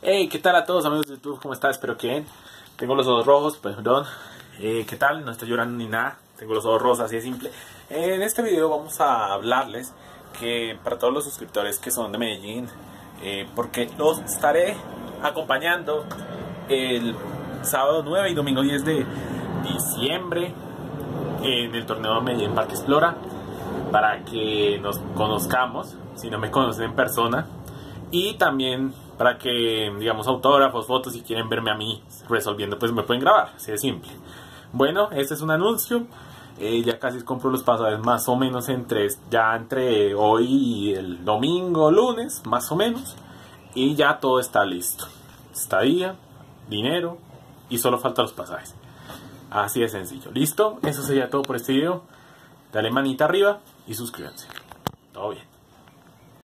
Hey, ¿qué tal a todos amigos de YouTube? ¿Cómo están? Espero que. Tengo los ojos rojos, perdón. Eh, ¿Qué tal? No estoy llorando ni nada. Tengo los ojos rosas, así de simple. En este video vamos a hablarles que para todos los suscriptores que son de Medellín, eh, porque los estaré acompañando el sábado 9 y domingo 10 de diciembre en el torneo de Medellín Parque Explora para que nos conozcamos, si no me conocen en persona, y también para que, digamos, autógrafos, fotos, si quieren verme a mí resolviendo, pues me pueden grabar, así de simple. Bueno, este es un anuncio, eh, ya casi compro los pasajes más o menos entre, ya entre hoy y el domingo, lunes, más o menos, y ya todo está listo. Estadía, dinero, y solo faltan los pasajes. Así de sencillo. ¿Listo? Eso sería todo por este video. Dale manita arriba y suscríbanse. Todo bien.